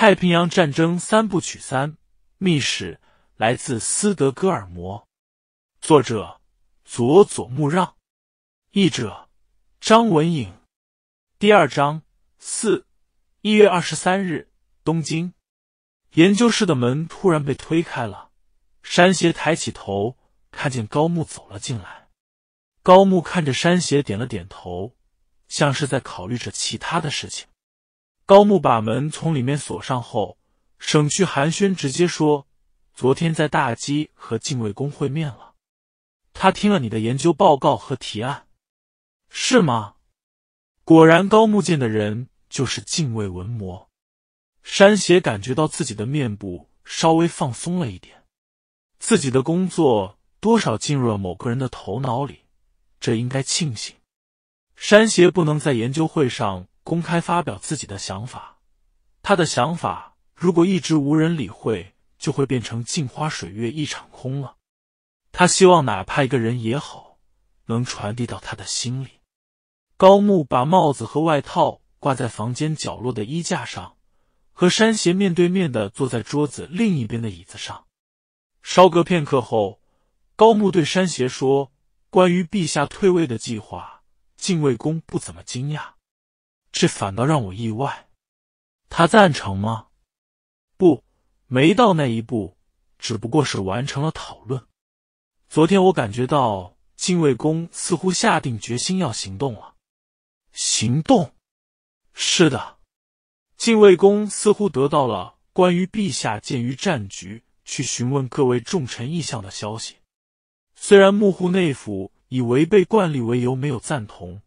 太平洋战争三部曲三：密史，来自斯德哥尔摩，作者佐佐木让，译者张文颖。第二章四。一月二十三日，东京研究室的门突然被推开了，山邪抬起头，看见高木走了进来。高木看着山邪，点了点头，像是在考虑着其他的事情。高木把门从里面锁上后，省去寒暄，直接说：“昨天在大基和禁卫工会面了，他听了你的研究报告和提案，是吗？”果然，高木见的人。就是敬畏文魔，山邪感觉到自己的面部稍微放松了一点，自己的工作多少进入了某个人的头脑里，这应该庆幸。山邪不能在研究会上公开发表自己的想法，他的想法如果一直无人理会，就会变成镜花水月一场空了。他希望哪怕一个人也好，能传递到他的心里。高木把帽子和外套。挂在房间角落的衣架上，和山邪面对面的坐在桌子另一边的椅子上。稍隔片刻后，高木对山邪说：“关于陛下退位的计划，禁卫宫不怎么惊讶，这反倒让我意外。他赞成吗？不，没到那一步，只不过是完成了讨论。昨天我感觉到禁卫宫似乎下定决心要行动了。行动。”是的，禁卫宫似乎得到了关于陛下鉴于战局去询问各位重臣意向的消息。虽然幕户内府以违背惯例为由没有赞同，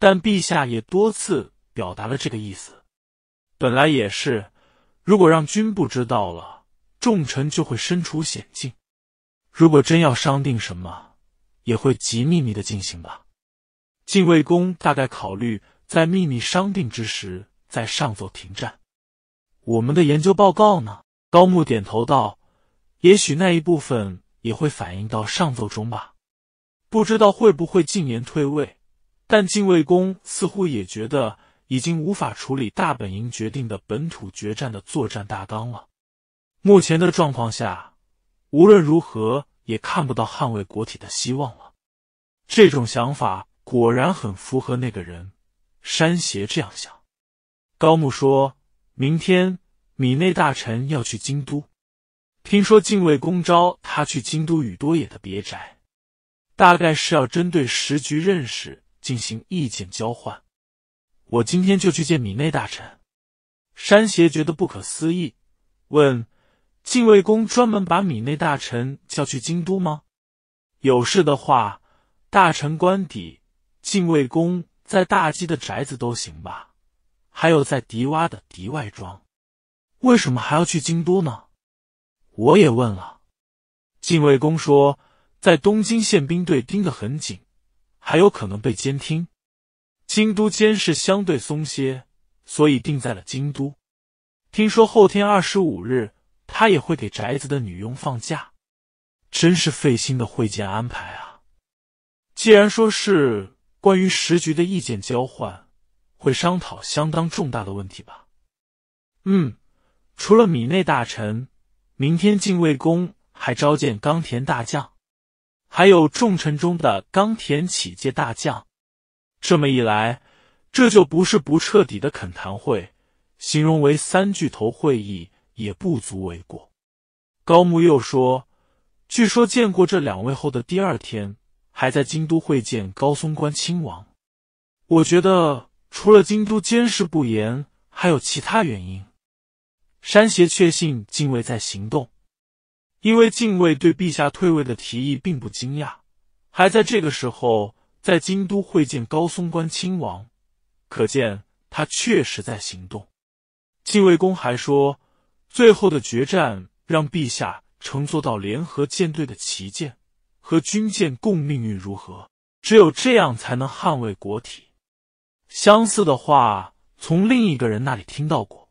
但陛下也多次表达了这个意思。本来也是，如果让军部知道了，众臣就会身处险境。如果真要商定什么，也会极秘密的进行吧。晋卫公大概考虑。在秘密商定之时，在上奏停战。我们的研究报告呢？高木点头道：“也许那一部分也会反映到上奏中吧。不知道会不会禁言退位，但禁卫宫似乎也觉得已经无法处理大本营决定的本土决战的作战大纲了。目前的状况下，无论如何也看不到捍卫国体的希望了。这种想法果然很符合那个人。”山邪这样想，高木说：“明天米内大臣要去京都，听说禁卫宫招他去京都宇多野的别宅，大概是要针对时局认识进行意见交换。我今天就去见米内大臣。”山邪觉得不可思议，问：“禁卫宫专门把米内大臣叫去京都吗？有事的话，大臣官邸禁卫宫。”在大基的宅子都行吧，还有在迪洼的迪外庄，为什么还要去京都呢？我也问了，禁卫宫说在东京宪兵队盯得很紧，还有可能被监听。京都监视相对松懈，所以定在了京都。听说后天二十五日，他也会给宅子的女佣放假，真是费心的会见安排啊！既然说是。关于时局的意见交换，会商讨相当重大的问题吧？嗯，除了米内大臣，明天禁卫宫还召见冈田大将，还有重臣中的冈田启介大将。这么一来，这就不是不彻底的恳谈会，形容为三巨头会议也不足为过。高木又说，据说见过这两位后的第二天。还在京都会见高松关亲王，我觉得除了京都监视不严，还有其他原因。山邪确信禁卫在行动，因为禁卫对陛下退位的提议并不惊讶，还在这个时候在京都会见高松关亲王，可见他确实在行动。禁卫公还说，最后的决战让陛下乘坐到联合舰队的旗舰。和军舰共命运如何？只有这样才能捍卫国体。相似的话从另一个人那里听到过，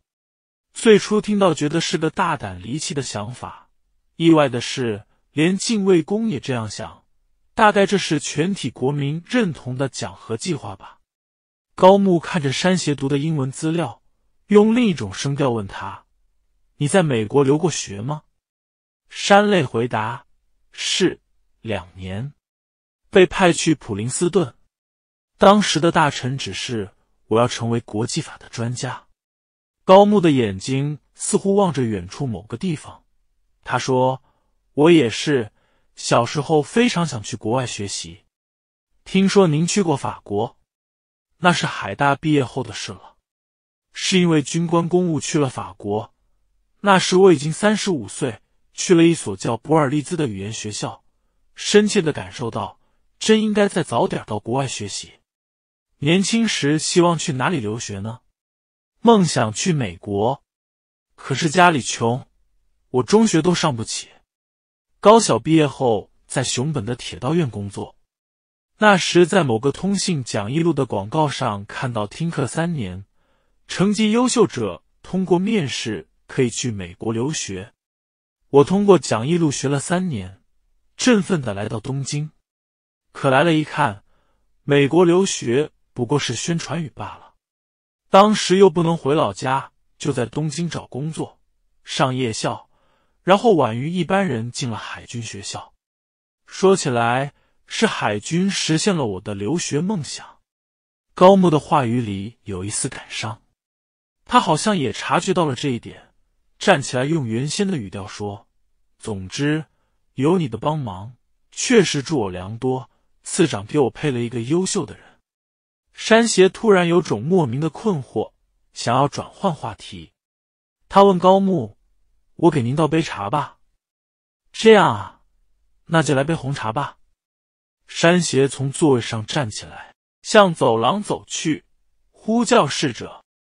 最初听到觉得是个大胆离奇的想法。意外的是，连禁卫宫也这样想。大概这是全体国民认同的讲和计划吧。高木看着山邪读的英文资料，用另一种声调问他：“你在美国留过学吗？山泪回答：“是，两年。被派去普林斯顿。当时的大臣指示我要成为国际法的专家。”高木的眼睛似乎望着远处某个地方。他说：“我也是，小时候非常想去国外学习。听说您去过法国，那是海大毕业后的事了。是因为军官公务去了法国。那时我已经三十五岁。”去了一所叫博尔利兹的语言学校，深切的感受到，真应该再早点到国外学习。年轻时希望去哪里留学呢？梦想去美国，可是家里穷，我中学都上不起。高小毕业后，在熊本的铁道院工作。那时在某个通信讲义录的广告上看到，听课三年，成绩优秀者通过面试可以去美国留学。我通过讲义录学了三年，振奋的来到东京，可来了一看，美国留学不过是宣传语罢了。当时又不能回老家，就在东京找工作，上夜校，然后晚于一般人进了海军学校。说起来，是海军实现了我的留学梦想。高木的话语里有一丝感伤，他好像也察觉到了这一点。站起来，用原先的语调说：“总之，有你的帮忙，确实助我良多。次长给我配了一个优秀的人。”山邪突然有种莫名的困惑，想要转换话题。他问高木：“我给您倒杯茶吧。”“这样啊，那就来杯红茶吧。”山邪从座位上站起来，向走廊走去，呼叫侍者。